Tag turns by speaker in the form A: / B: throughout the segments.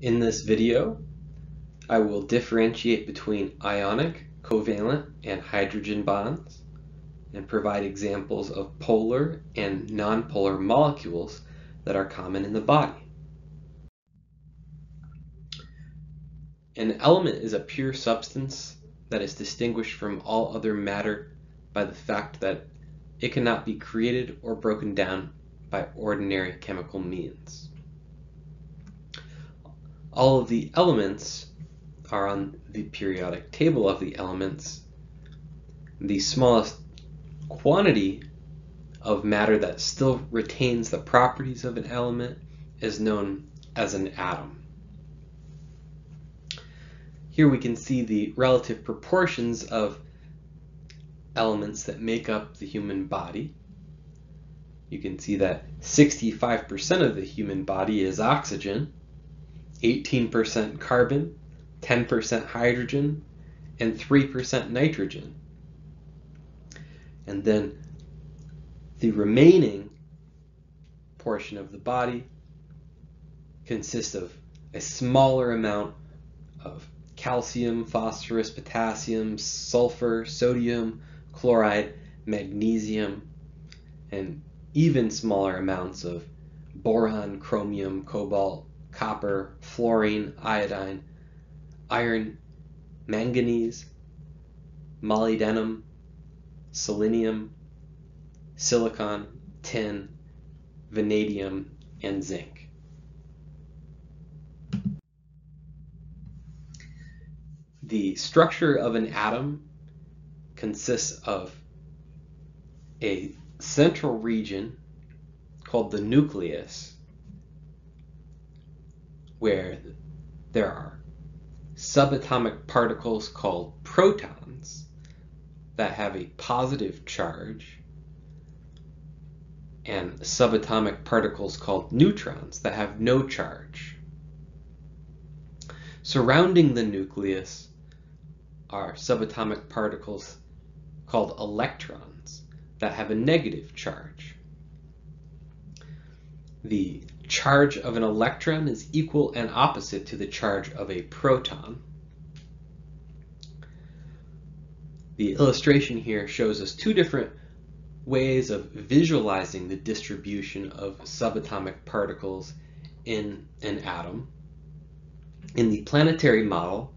A: In this video, I will differentiate between ionic, covalent, and hydrogen bonds and provide examples of polar and nonpolar molecules that are common in the body. An element is a pure substance that is distinguished from all other matter by the fact that it cannot be created or broken down by ordinary chemical means. All of the elements are on the periodic table of the elements. The smallest quantity of matter that still retains the properties of an element is known as an atom. Here we can see the relative proportions of elements that make up the human body. You can see that 65% of the human body is oxygen, 18% carbon, 10% hydrogen, and 3% nitrogen. And then the remaining portion of the body consists of a smaller amount of calcium, phosphorus, potassium, sulfur, sodium, chloride, magnesium, and even smaller amounts of boron, chromium, cobalt, copper, fluorine, iodine, iron, manganese, molybdenum, selenium, silicon, tin, vanadium, and zinc. The structure of an atom consists of a central region called the nucleus where there are subatomic particles called protons that have a positive charge and subatomic particles called neutrons that have no charge. Surrounding the nucleus are subatomic particles called electrons that have a negative charge. The charge of an electron is equal and opposite to the charge of a proton. The illustration here shows us two different ways of visualizing the distribution of subatomic particles in an atom. In the planetary model,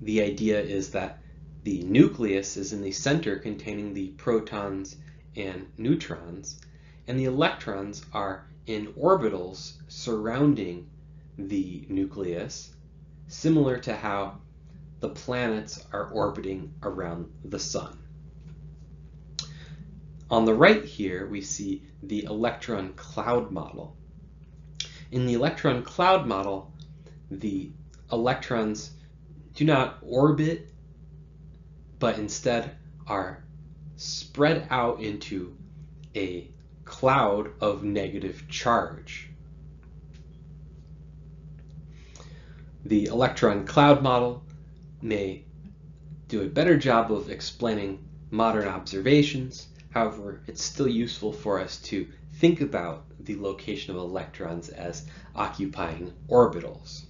A: the idea is that the nucleus is in the center containing the protons and neutrons, and the electrons are in orbitals surrounding the nucleus, similar to how the planets are orbiting around the sun. On the right here, we see the electron cloud model. In the electron cloud model, the electrons do not orbit, but instead are spread out into a cloud of negative charge. The electron cloud model may do a better job of explaining modern observations. However, it's still useful for us to think about the location of electrons as occupying orbitals.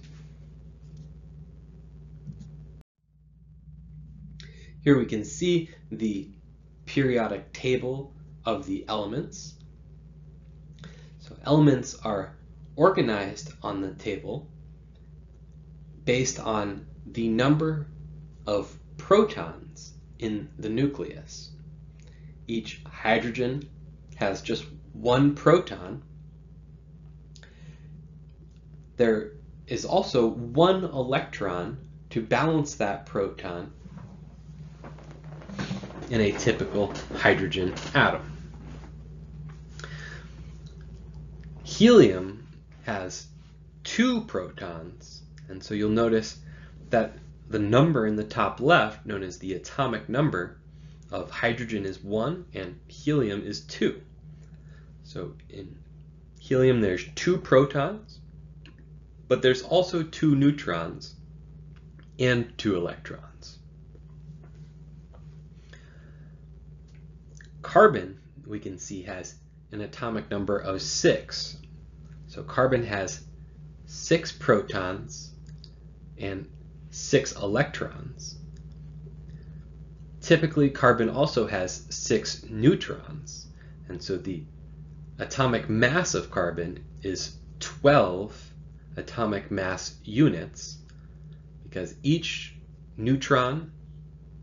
A: Here we can see the periodic table of the elements. Elements are organized on the table based on the number of protons in the nucleus. Each hydrogen has just one proton. There is also one electron to balance that proton in a typical hydrogen atom. Helium has two protons, and so you'll notice that the number in the top left, known as the atomic number of hydrogen is 1 and helium is 2. So in helium there's two protons, but there's also two neutrons and two electrons. Carbon, we can see, has an atomic number of 6. So carbon has six protons and six electrons. Typically, carbon also has six neutrons, and so the atomic mass of carbon is 12 atomic mass units because each neutron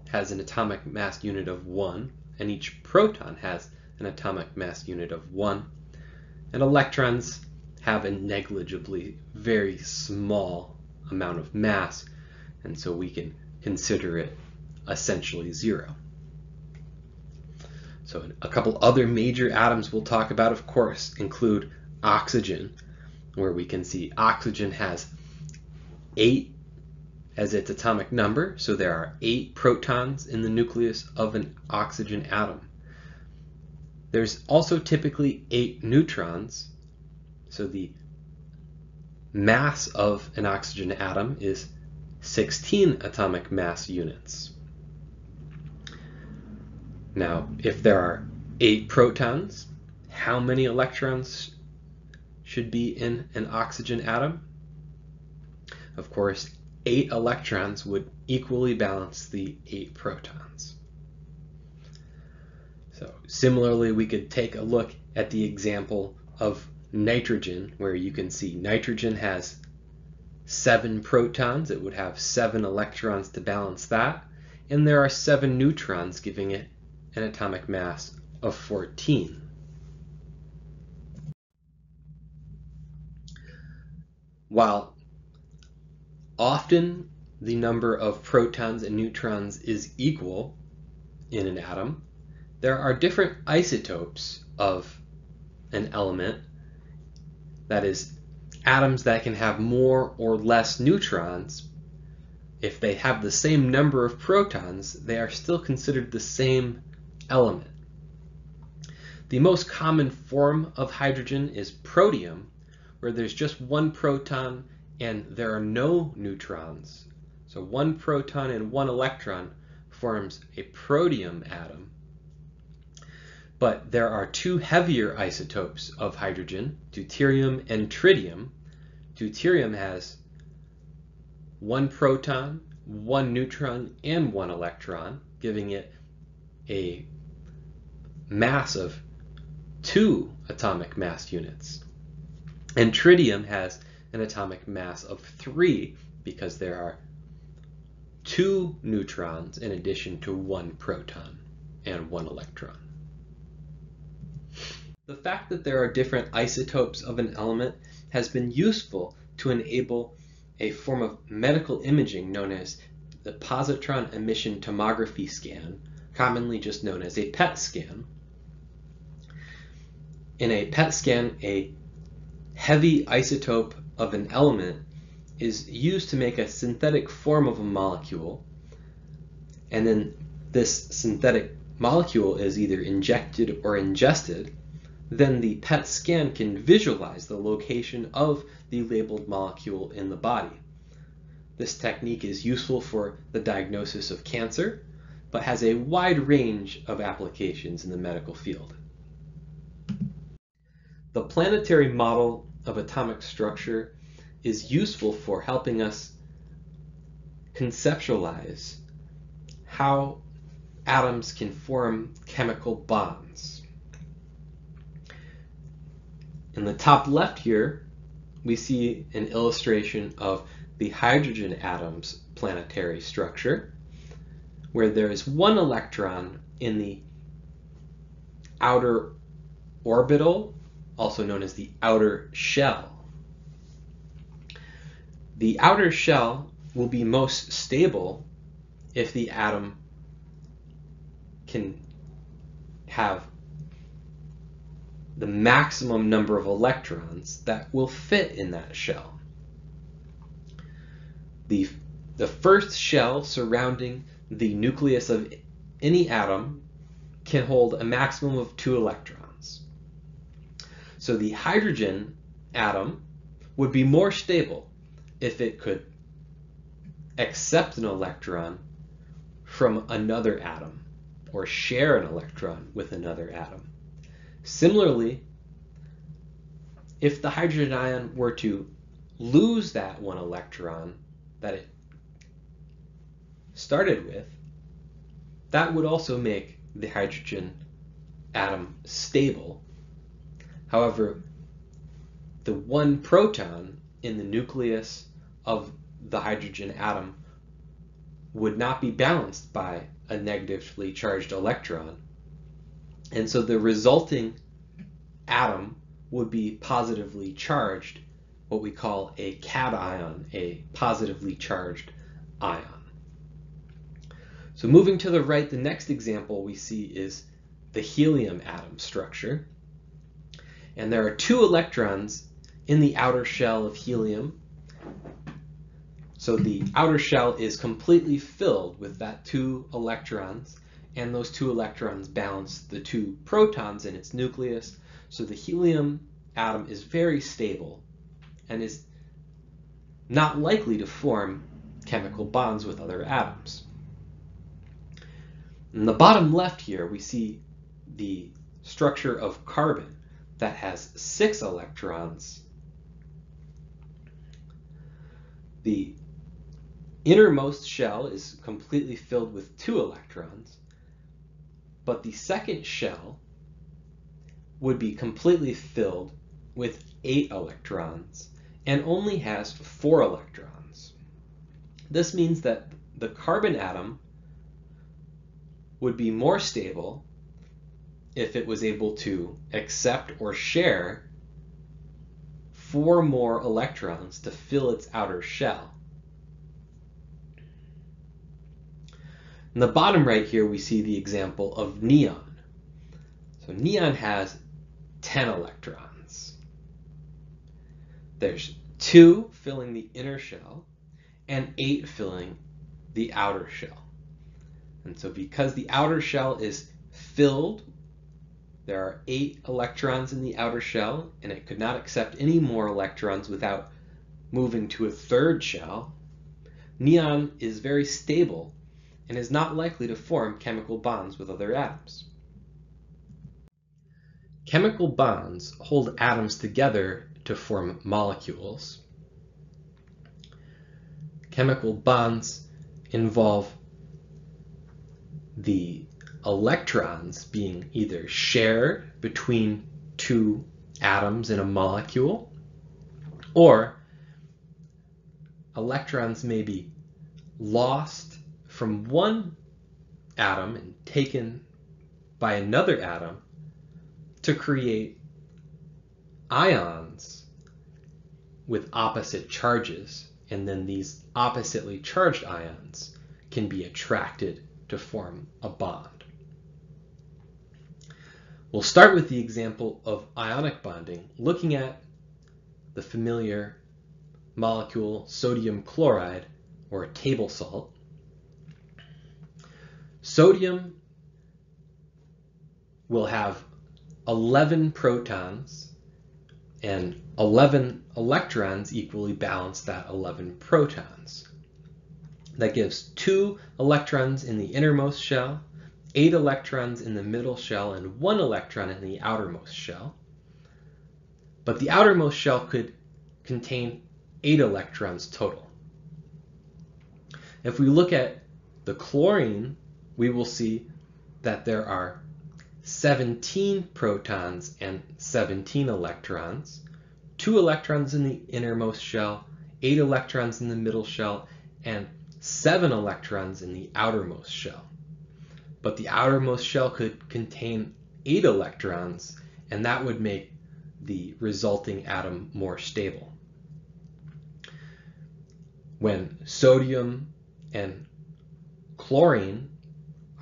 A: has an atomic mass unit of 1 and each proton has an atomic mass unit of 1 and electrons have a negligibly very small amount of mass and so we can consider it essentially zero. So a couple other major atoms we'll talk about, of course, include oxygen, where we can see oxygen has eight as its atomic number, so there are eight protons in the nucleus of an oxygen atom. There's also typically eight neutrons, so the mass of an oxygen atom is 16 atomic mass units. Now, if there are eight protons, how many electrons should be in an oxygen atom? Of course, eight electrons would equally balance the eight protons. So similarly, we could take a look at the example of nitrogen, where you can see nitrogen has seven protons. It would have seven electrons to balance that. And there are seven neutrons, giving it an atomic mass of 14. While often the number of protons and neutrons is equal in an atom, there are different isotopes of an element, that is, atoms that can have more or less neutrons. If they have the same number of protons, they are still considered the same element. The most common form of hydrogen is protium, where there's just one proton and there are no neutrons. So one proton and one electron forms a protium atom. But there are two heavier isotopes of hydrogen, deuterium and tritium. Deuterium has one proton, one neutron, and one electron, giving it a mass of two atomic mass units. And tritium has an atomic mass of three because there are two neutrons in addition to one proton and one electron. The fact that there are different isotopes of an element has been useful to enable a form of medical imaging known as the positron emission tomography scan, commonly just known as a PET scan. In a PET scan, a heavy isotope of an element is used to make a synthetic form of a molecule, and then this synthetic molecule is either injected or ingested, then the PET scan can visualize the location of the labeled molecule in the body. This technique is useful for the diagnosis of cancer, but has a wide range of applications in the medical field. The planetary model of atomic structure is useful for helping us conceptualize how atoms can form chemical bonds. In the top left here, we see an illustration of the hydrogen atom's planetary structure where there is one electron in the outer orbital, also known as the outer shell. The outer shell will be most stable if the atom can have the maximum number of electrons that will fit in that shell. The, the first shell surrounding the nucleus of any atom can hold a maximum of two electrons. So the hydrogen atom would be more stable if it could accept an electron from another atom or share an electron with another atom. Similarly, if the hydrogen ion were to lose that one electron that it started with, that would also make the hydrogen atom stable. However, the one proton in the nucleus of the hydrogen atom would not be balanced by a negatively charged electron. And so the resulting atom would be positively charged, what we call a cation, a positively charged ion. So moving to the right, the next example we see is the helium atom structure. And there are two electrons in the outer shell of helium. So the outer shell is completely filled with that two electrons, and those two electrons balance the two protons in its nucleus. So the helium atom is very stable and is not likely to form chemical bonds with other atoms. In the bottom left here, we see the structure of carbon that has six electrons. The innermost shell is completely filled with two electrons, but the second shell would be completely filled with eight electrons and only has four electrons. This means that the carbon atom would be more stable if it was able to accept or share four more electrons to fill its outer shell. In the bottom right here, we see the example of neon. So neon has 10 electrons. There's two filling the inner shell and eight filling the outer shell. And so because the outer shell is filled, there are eight electrons in the outer shell, and it could not accept any more electrons without moving to a third shell. Neon is very stable and is not likely to form chemical bonds with other atoms. Chemical bonds hold atoms together to form molecules. Chemical bonds involve the electrons being either shared between two atoms in a molecule or electrons may be lost from one atom and taken by another atom to create ions with opposite charges and then these oppositely charged ions can be attracted to form a bond. We'll start with the example of ionic bonding, looking at the familiar molecule sodium chloride, or table salt. Sodium will have 11 protons and 11 electrons equally balance that 11 protons. That gives two electrons in the innermost shell, eight electrons in the middle shell, and one electron in the outermost shell. But the outermost shell could contain eight electrons total. If we look at the chlorine, we will see that there are 17 protons and 17 electrons, two electrons in the innermost shell, eight electrons in the middle shell, and seven electrons in the outermost shell. But the outermost shell could contain eight electrons, and that would make the resulting atom more stable. When sodium and chlorine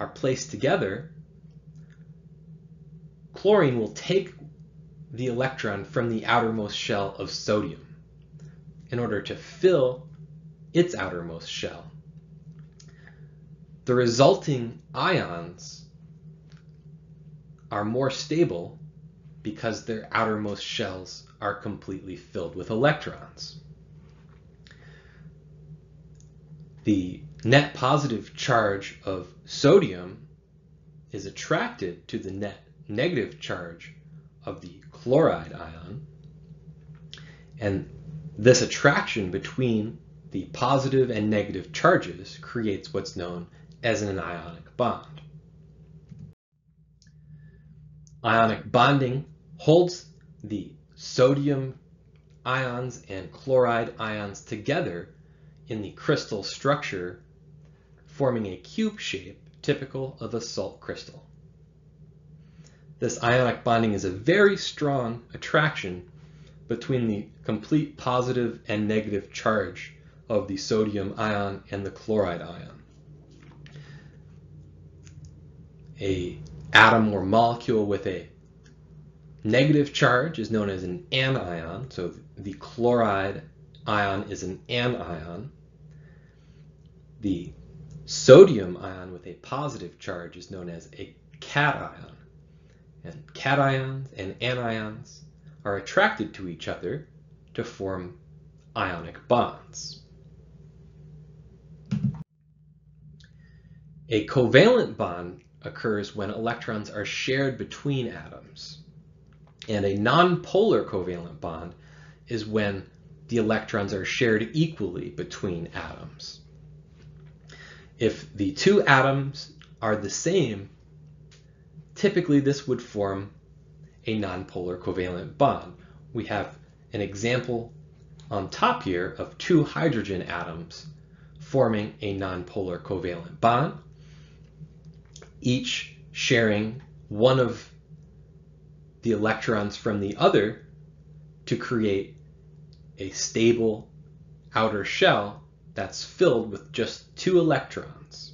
A: are placed together, chlorine will take the electron from the outermost shell of sodium in order to fill its outermost shell the resulting ions are more stable because their outermost shells are completely filled with electrons. The net positive charge of sodium is attracted to the net negative charge of the chloride ion, and This attraction between the positive and negative charges creates what's known as an ionic bond. Ionic bonding holds the sodium ions and chloride ions together in the crystal structure, forming a cube shape typical of a salt crystal. This ionic bonding is a very strong attraction between the complete positive and negative charge of the sodium ion and the chloride ion. A atom or molecule with a negative charge is known as an anion, so the chloride ion is an anion. The sodium ion with a positive charge is known as a cation. And cations and anions are attracted to each other to form ionic bonds. A covalent bond occurs when electrons are shared between atoms. And a nonpolar covalent bond is when the electrons are shared equally between atoms. If the two atoms are the same, typically this would form a nonpolar covalent bond. We have an example on top here of two hydrogen atoms forming a nonpolar covalent bond, each sharing one of the electrons from the other to create a stable outer shell that's filled with just two electrons.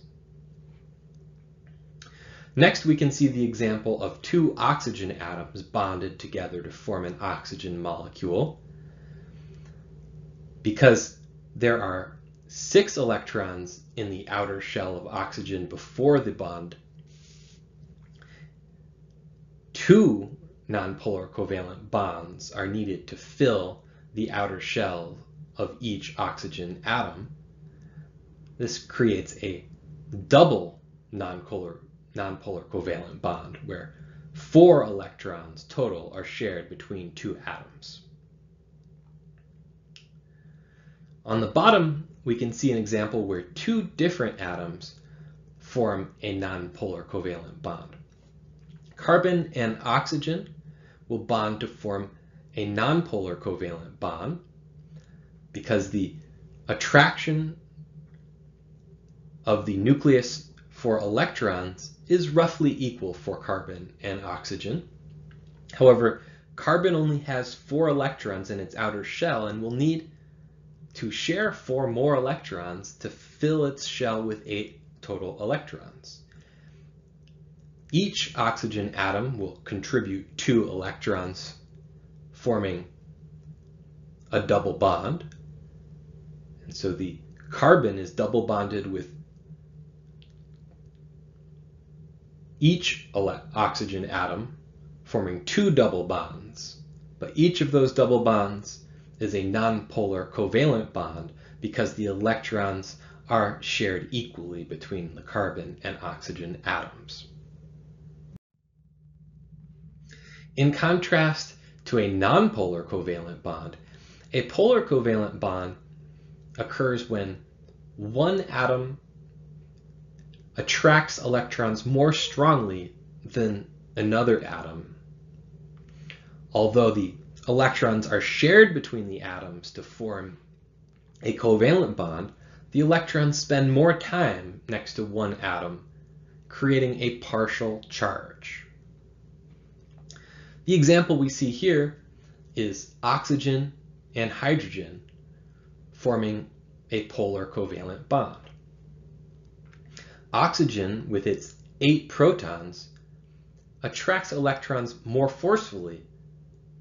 A: Next, we can see the example of two oxygen atoms bonded together to form an oxygen molecule. Because there are six electrons in the outer shell of oxygen before the bond, two nonpolar covalent bonds are needed to fill the outer shell of each oxygen atom. This creates a double nonpolar, nonpolar covalent bond where four electrons total are shared between two atoms. On the bottom, we can see an example where two different atoms form a nonpolar covalent bond. Carbon and oxygen will bond to form a nonpolar covalent bond because the attraction of the nucleus for electrons is roughly equal for carbon and oxygen. However, carbon only has four electrons in its outer shell and will need to share four more electrons to fill its shell with eight total electrons. Each oxygen atom will contribute two electrons, forming a double bond. And so the carbon is double bonded with each oxygen atom, forming two double bonds. But each of those double bonds is a nonpolar covalent bond because the electrons are shared equally between the carbon and oxygen atoms. In contrast to a nonpolar covalent bond, a polar covalent bond occurs when one atom attracts electrons more strongly than another atom. Although the electrons are shared between the atoms to form a covalent bond, the electrons spend more time next to one atom, creating a partial charge. The example we see here is oxygen and hydrogen forming a polar covalent bond. Oxygen, with its eight protons, attracts electrons more forcefully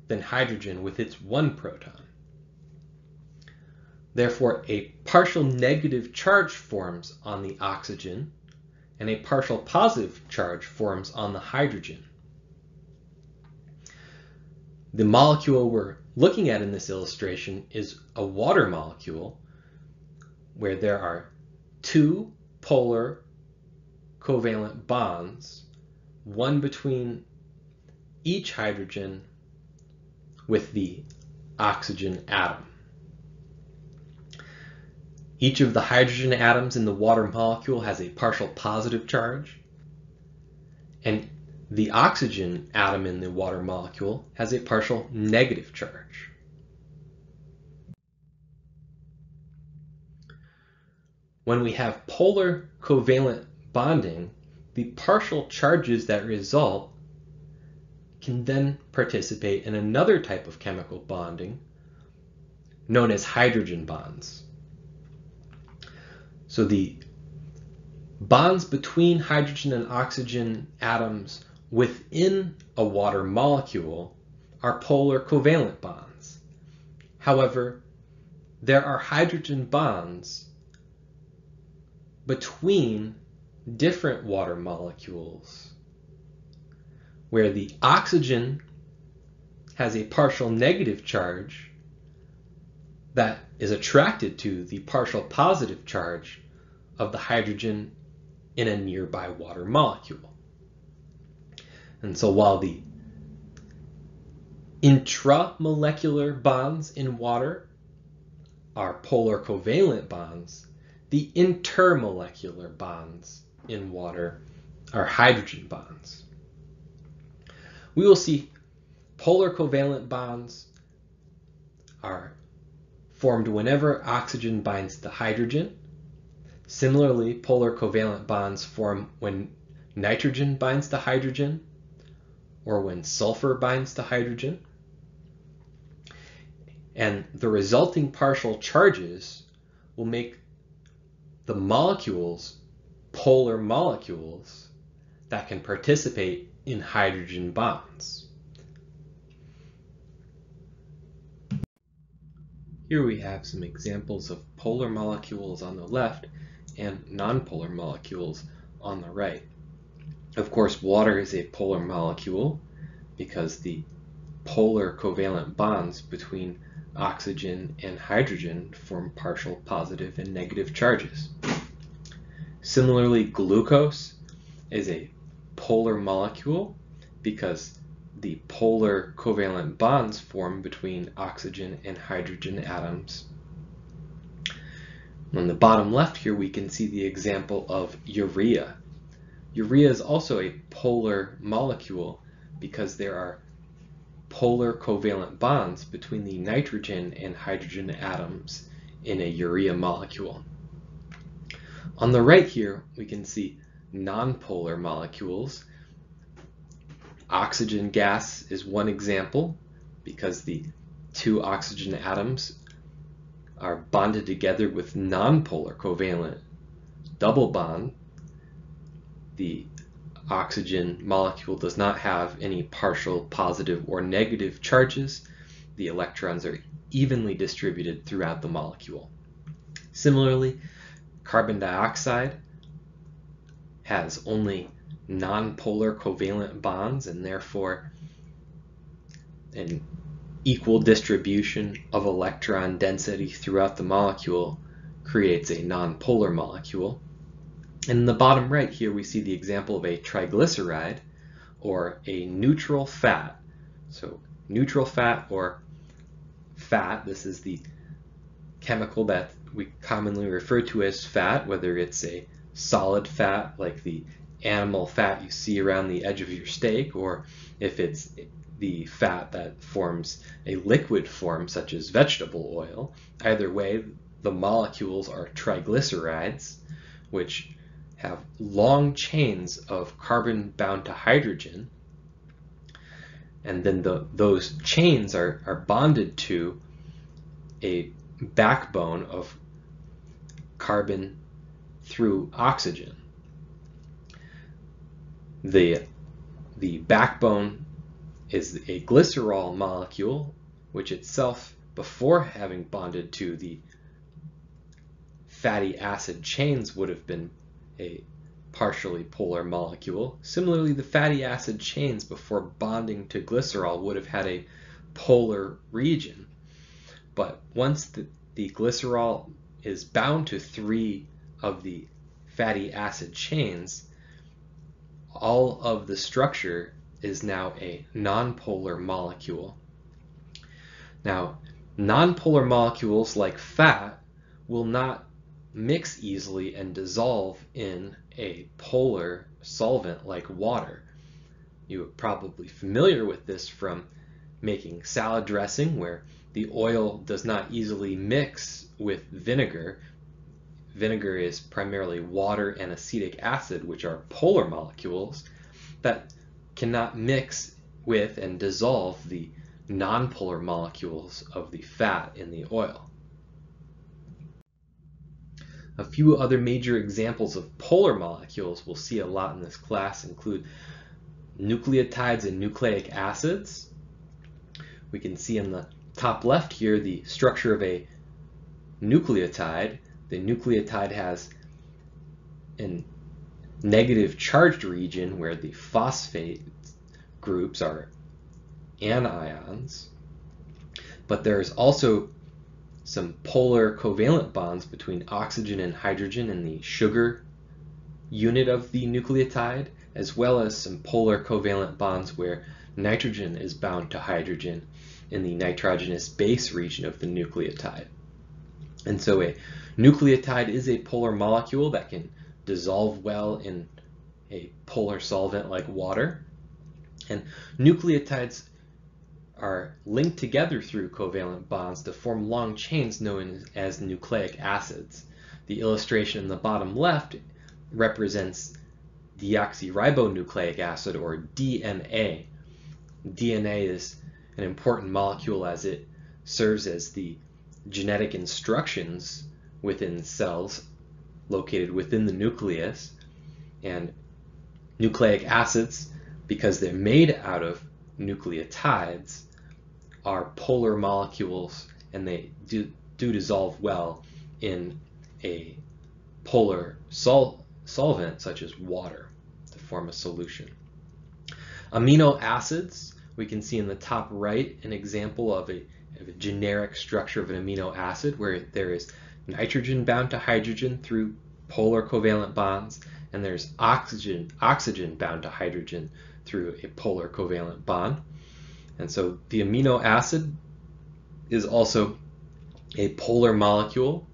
A: than hydrogen with its one proton. Therefore, a partial negative charge forms on the oxygen and a partial positive charge forms on the hydrogen. The molecule we're looking at in this illustration is a water molecule where there are two polar covalent bonds, one between each hydrogen with the oxygen atom. Each of the hydrogen atoms in the water molecule has a partial positive charge, and the oxygen atom in the water molecule has a partial negative charge. When we have polar covalent bonding, the partial charges that result can then participate in another type of chemical bonding known as hydrogen bonds. So the bonds between hydrogen and oxygen atoms within a water molecule are polar covalent bonds. However, there are hydrogen bonds between different water molecules where the oxygen has a partial negative charge that is attracted to the partial positive charge of the hydrogen in a nearby water molecule. And so while the intramolecular bonds in water are polar covalent bonds, the intermolecular bonds in water are hydrogen bonds. We will see polar covalent bonds are formed whenever oxygen binds to hydrogen. Similarly, polar covalent bonds form when nitrogen binds to hydrogen or when sulfur binds to hydrogen. And the resulting partial charges will make the molecules polar molecules that can participate in hydrogen bonds. Here we have some examples of polar molecules on the left and nonpolar molecules on the right. Of course, water is a polar molecule because the polar covalent bonds between oxygen and hydrogen form partial positive and negative charges. Similarly, glucose is a polar molecule because the polar covalent bonds form between oxygen and hydrogen atoms. On the bottom left here, we can see the example of urea. Urea is also a polar molecule because there are polar covalent bonds between the nitrogen and hydrogen atoms in a urea molecule. On the right here, we can see nonpolar molecules Oxygen gas is one example because the two oxygen atoms are bonded together with nonpolar covalent double bond. The oxygen molecule does not have any partial positive or negative charges. The electrons are evenly distributed throughout the molecule. Similarly, carbon dioxide has only nonpolar covalent bonds and therefore an equal distribution of electron density throughout the molecule creates a nonpolar molecule. And in the bottom right here we see the example of a triglyceride or a neutral fat. So neutral fat or fat, this is the chemical that we commonly refer to as fat, whether it's a solid fat like the animal fat you see around the edge of your steak, or if it's the fat that forms a liquid form, such as vegetable oil. Either way, the molecules are triglycerides, which have long chains of carbon bound to hydrogen. And then the, those chains are, are bonded to a backbone of carbon through oxygen the the backbone is a glycerol molecule, which itself, before having bonded to the fatty acid chains, would have been a partially polar molecule. Similarly, the fatty acid chains before bonding to glycerol would have had a polar region. But once the, the glycerol is bound to three of the fatty acid chains, all of the structure is now a nonpolar molecule. Now, nonpolar molecules like fat will not mix easily and dissolve in a polar solvent like water. You are probably familiar with this from making salad dressing where the oil does not easily mix with vinegar. Vinegar is primarily water and acetic acid, which are polar molecules that cannot mix with and dissolve the nonpolar molecules of the fat in the oil. A few other major examples of polar molecules we'll see a lot in this class include nucleotides and nucleic acids. We can see in the top left here the structure of a nucleotide. The nucleotide has a negative charged region where the phosphate groups are anions, but there's also some polar covalent bonds between oxygen and hydrogen in the sugar unit of the nucleotide, as well as some polar covalent bonds where nitrogen is bound to hydrogen in the nitrogenous base region of the nucleotide. And so a nucleotide is a polar molecule that can dissolve well in a polar solvent like water. And nucleotides are linked together through covalent bonds to form long chains known as nucleic acids. The illustration in the bottom left represents deoxyribonucleic acid or DNA. DNA is an important molecule as it serves as the genetic instructions within cells located within the nucleus and nucleic acids because they're made out of nucleotides are polar molecules and they do, do dissolve well in a polar sol solvent such as water to form a solution. Amino acids, we can see in the top right an example of a, of a generic structure of an amino acid where there is nitrogen bound to hydrogen through polar covalent bonds and there's oxygen oxygen bound to hydrogen through a polar covalent bond. And so the amino acid is also a polar molecule.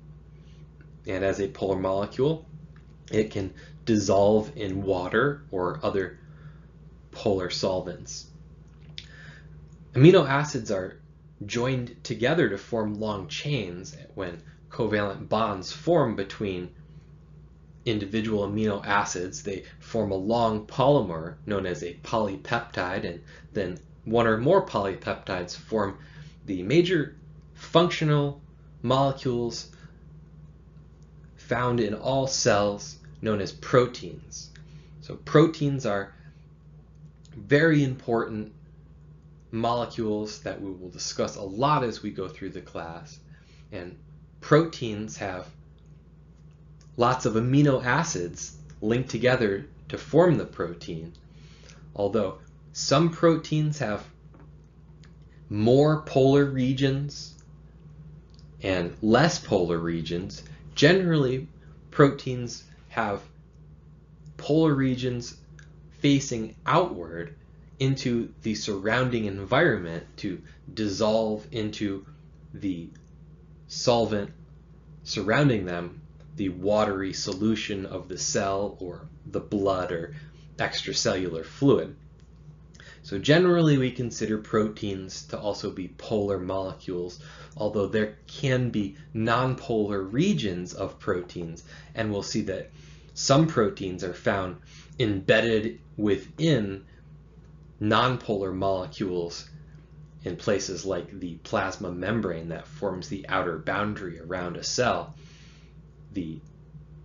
A: And as a polar molecule, it can dissolve in water or other polar solvents. Amino acids are joined together to form long chains when covalent bonds form between individual amino acids. They form a long polymer known as a polypeptide and then one or more polypeptides form the major functional molecules found in all cells known as proteins. So proteins are very important molecules that we will discuss a lot as we go through the class. And proteins have lots of amino acids linked together to form the protein. Although some proteins have more polar regions and less polar regions. Generally, proteins have polar regions facing outward into the surrounding environment to dissolve into the solvent surrounding them, the watery solution of the cell or the blood or extracellular fluid. So generally we consider proteins to also be polar molecules, although there can be nonpolar regions of proteins, and we'll see that some proteins are found embedded within nonpolar molecules in places like the plasma membrane that forms the outer boundary around a cell. The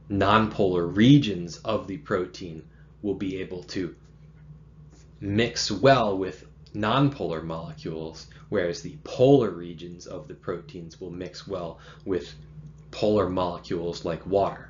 A: nonpolar regions of the protein will be able to mix well with nonpolar molecules, whereas the polar regions of the proteins will mix well with polar molecules like water.